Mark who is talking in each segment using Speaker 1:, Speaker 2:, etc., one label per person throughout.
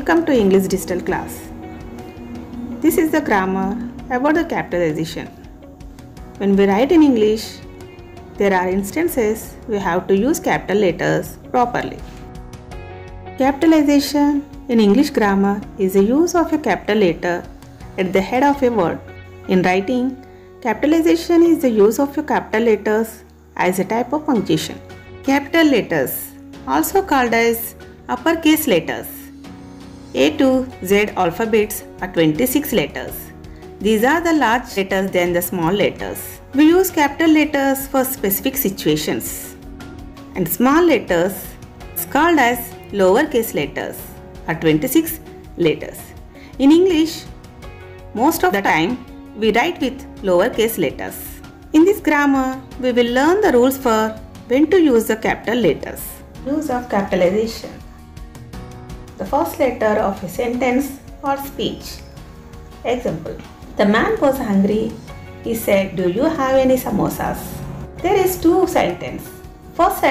Speaker 1: Welcome to English Digital class. This is the grammar about the capitalization. When we write in English, there are instances we have to use capital letters properly. Capitalization in English grammar is the use of a capital letter at the head of a word. In writing, capitalization is the use of a capital letters as a type of punctuation. Capital letters, also called as uppercase letters. A to Z alphabets are 26 letters. These are the large letters than the small letters. We use capital letters for specific situations. And small letters, called as lowercase letters, are 26 letters. In English, most of the time we write with lowercase letters. In this grammar, we will learn the rules for when to use the capital letters. Use of capitalization. The first letter of a sentence or speech. Example. The man was hungry. He said, Do you have any samosas? There is two sentence. First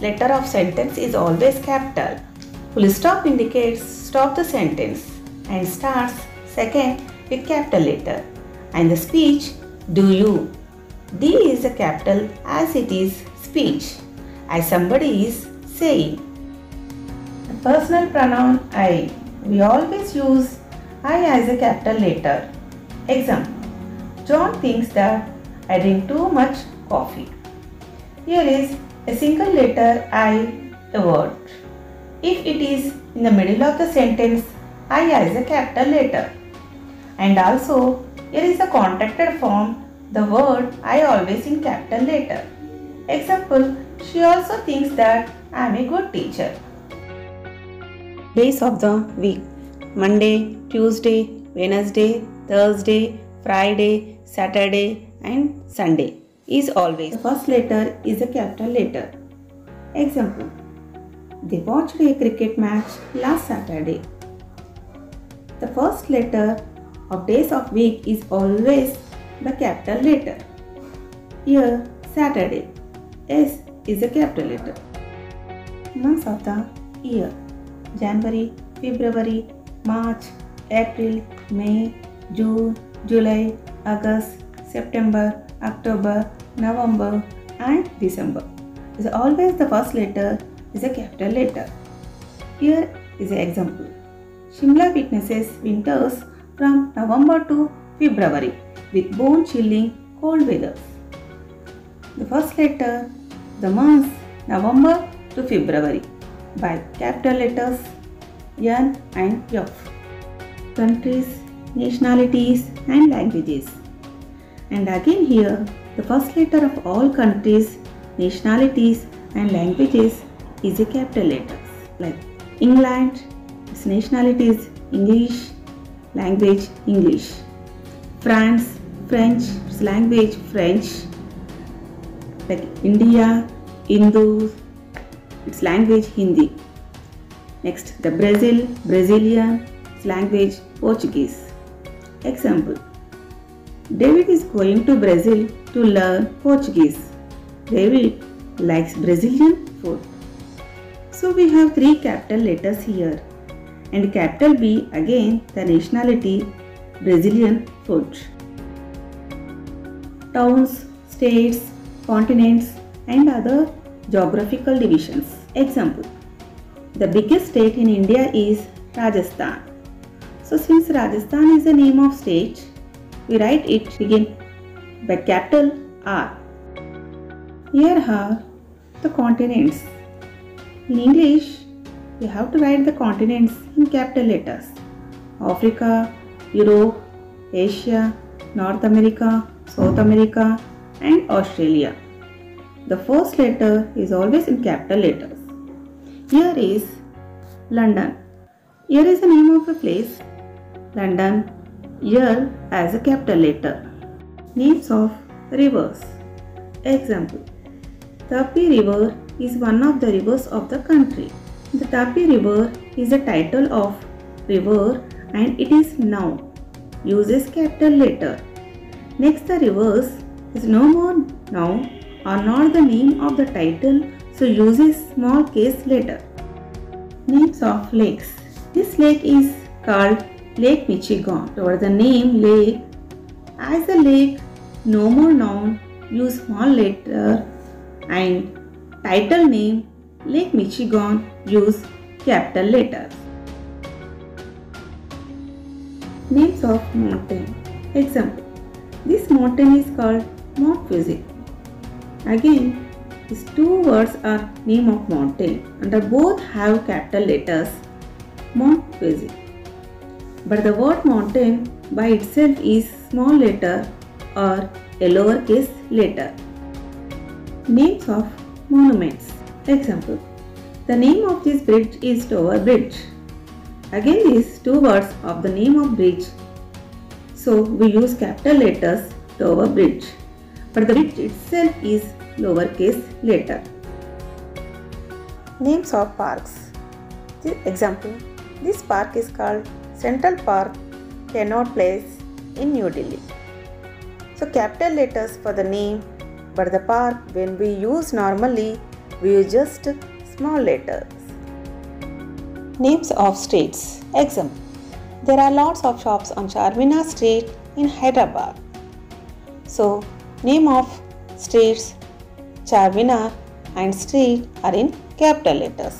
Speaker 1: letter of sentence is always capital. Full stop indicates stop the sentence and starts second with capital letter. And the speech do you. D is a capital as it is speech, as somebody is saying. The personal pronoun I. We always use I as a capital letter. Example. John thinks that I drink too much coffee. Here is a single letter I, a word. If it is in the middle of the sentence, I as a capital letter. And also, here is a contracted form, the word I always in capital letter. Example, she also thinks that I am a good teacher. Days of the week Monday, Tuesday, Wednesday, Thursday, Friday, Saturday, and Sunday is always. The first letter is a capital letter. Example They watched a cricket match last Saturday. The first letter of days of week is always the capital letter. Here, Saturday. S is a capital letter. Months of the year January, February, March, April, May, June, July, August, September, October, November, and December. Is always the first letter is a capital letter. Here is an example. Shimla witnesses winters from November to February with bone chilling cold weather. The first letter, the months November to February by capital letters N and F. Countries, nationalities and languages. And again here, the first letter of all countries, nationalities and languages is a capital letter. Like England, its nationality is English, language English. France, French, its language French. Like India, Hindu, its language Hindi. Next, the Brazil, Brazilian, its language Portuguese. Example David is going to Brazil to learn Portuguese. David likes Brazilian food. So we have three capital letters here and capital B again the nationality Brazilian food. Towns, states, continents and other geographical divisions. Example The biggest state in India is Rajasthan. So since Rajasthan is the name of state, we write it again by capital R. Here are the continents. In English, we have to write the continents in capital letters. Africa, Europe, Asia, North America, South America and Australia. The first letter is always in capital letters. Here is London. Here is the name of a place. London. Here as a capital letter. Names of rivers. Example. Tapi River is one of the rivers of the country. The Tapi River is the title of river and it is noun. Uses capital letter. Next the rivers is no more noun or not the name of the title so uses small case letter. Names of lakes. This lake is called Lake Michigan. or the name lake, as a lake, no more noun, use small letter and title name Lake Michigan use capital letters. Names of mountain. Example. This mountain is called Mount Fuji. Again, these two words are name of mountain and both have capital letters Mount Fuji. But the word mountain by itself is small letter or a lowercase letter. Names of monuments. Example. The name of this bridge is Tower Bridge. Again these two words of the name of bridge. So we use capital letters Tower Bridge. But the bridge itself is lowercase letter. Names of parks. This example. This park is called Central Park, Connaught Place in New Delhi. So capital letters for the name but the park when we use normally we use just small letters. Names of streets. Example. There are lots of shops on Charminar Street in Hyderabad. So, name of streets Charminar and street are in capital letters.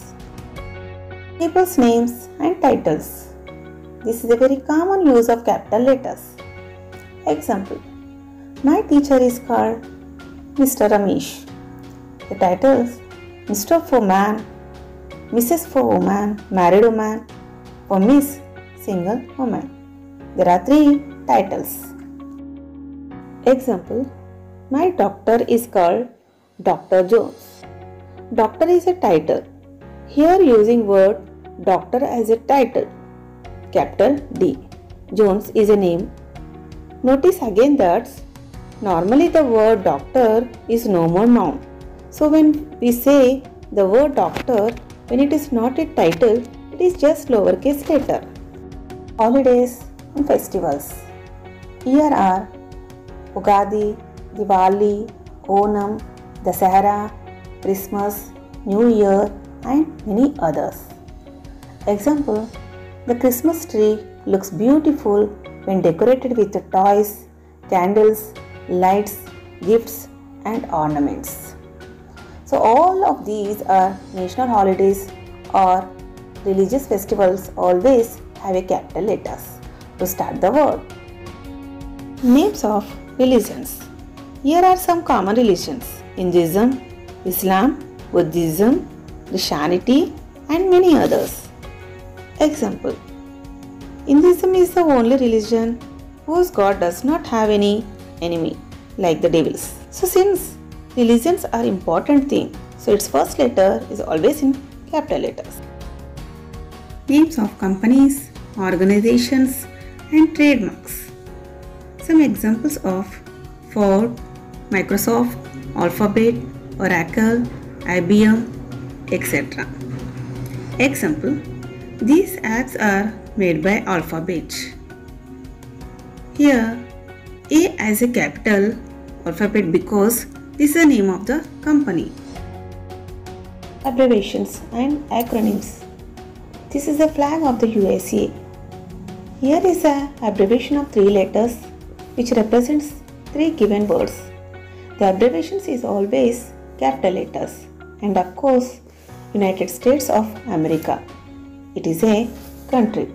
Speaker 1: People's names and titles. This is a very common use of capital letters. Example. My teacher is called Mr. Ramesh. The titles Mr. for man, Mrs. for woman, married woman, or Miss, single woman. There are three titles. Example My doctor is called Dr. Jones. Doctor is a title. Here using word doctor as a title. Capital D. Jones is a name. Notice again that normally the word doctor is no more noun. So when we say the word doctor, when it is not a title, it is just lowercase letter. Holidays and festivals. Here are Ugadi, Diwali, Onam, Dasahara, Christmas, New Year and many others. Example, the Christmas tree looks beautiful when decorated with toys, candles, lights, gifts and ornaments. So all of these are national holidays or religious festivals always have a capital letters to start the word. Names of religions. Here are some common religions Hinduism, Islam, Buddhism, Christianity and many others. Example Hinduism is the only religion whose god does not have any enemy like the devils. So since religions are important thing, so its first letter is always in capital letters. Names of companies, organizations and trademarks. Some examples of Ford, Microsoft, Alphabet, Oracle, IBM, etc. Example These apps are made by Alphabet. Here, A as a capital alphabet because this is the name of the company. Abbreviations and acronyms. This is the flag of the USA. Here is a abbreviation of three letters which represents three given words. The abbreviations is always capital letters and of course United States of America. It is a country.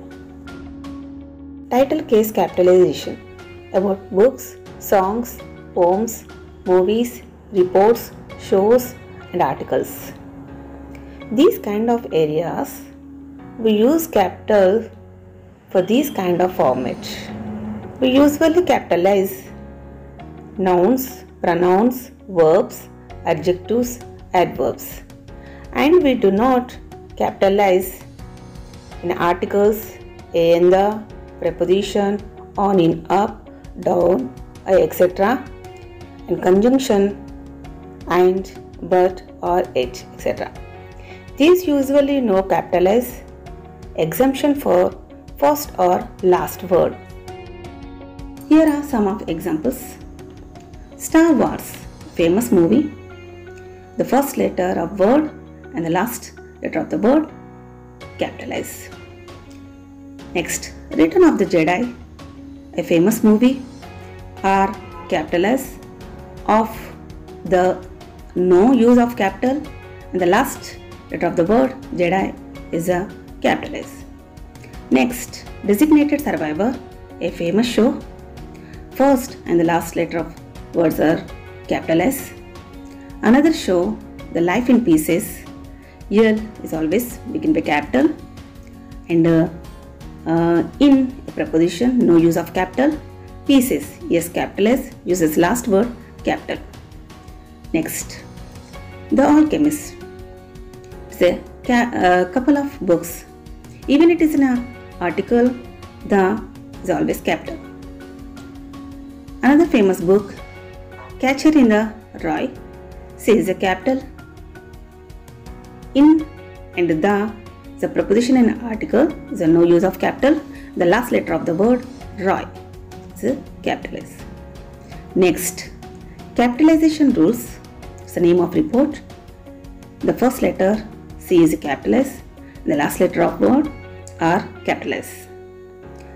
Speaker 1: Title case capitalization about books, songs, poems, movies, reports, shows and articles. These kind of areas we use capital for these kind of format. We usually capitalize nouns, pronouns, verbs, adjectives, adverbs and we do not capitalize in articles, a in the, preposition, on in up, down, etc. and conjunction and but or it etc. These usually no capitalize exemption for first or last word. Here are some of examples. Star Wars, famous movie. The first letter of word and the last letter of the word capitalize. Next, Return of the Jedi, a famous movie, are capitalize of the no use of capital and the last letter of the word Jedi is a capitalize. Next, Designated Survivor, a famous show. First and the last letter of words are capital S. Another show, The Life in Pieces, L is always begin by capital and uh, uh, in preposition, no use of capital. Pieces, yes, capital S uses last word capital. Next, The Alchemist. It's a ca- uh, couple of books. Even it is in an article, the is always capital. Another famous book, Catcher in the Rye, says a capital. In and the the preposition in article is a no use of capital. The last letter of the word Roy is a capital S. Next, capitalization rules the name of report. The first letter C is a capital S. The last letter of word R capital S.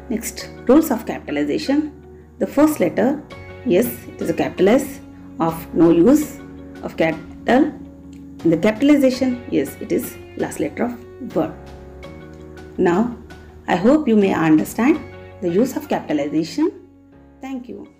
Speaker 1: Next, rules of capitalization. The first letter yes it is a capital S of no use of capital. And the capitalization yes it is last letter of verb Now, I hope you may understand the use of capitalization. Thank you.